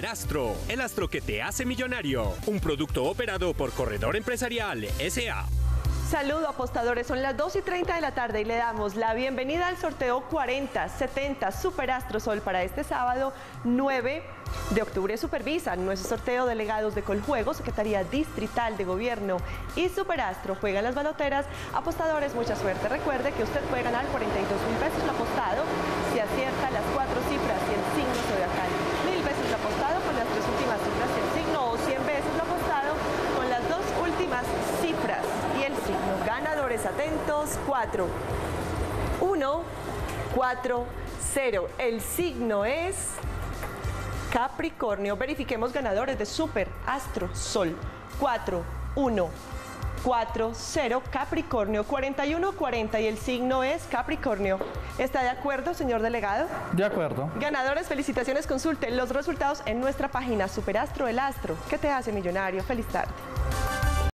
Superastro, el astro que te hace millonario. Un producto operado por Corredor Empresarial SA. Saludo apostadores, son las 2 y 30 de la tarde y le damos la bienvenida al sorteo 4070 Superastro Sol para este sábado 9 de octubre. Supervisan nuestro sorteo delegados de Coljuego, Secretaría Distrital de Gobierno y Superastro. Juegan las baloteras. Apostadores, mucha suerte. Recuerde que usted puede ganar 42 mil pesos apostado Atentos, 4, 1, 4, 0. El signo es Capricornio. Verifiquemos ganadores de Super Astro Sol. 4, 1, 4, 0, Capricornio, 41, 40 y el signo es Capricornio. ¿Está de acuerdo, señor delegado? De acuerdo. Ganadores, felicitaciones, consulten los resultados en nuestra página Superastro el Astro. ¿Qué te hace millonario? Feliz tarde.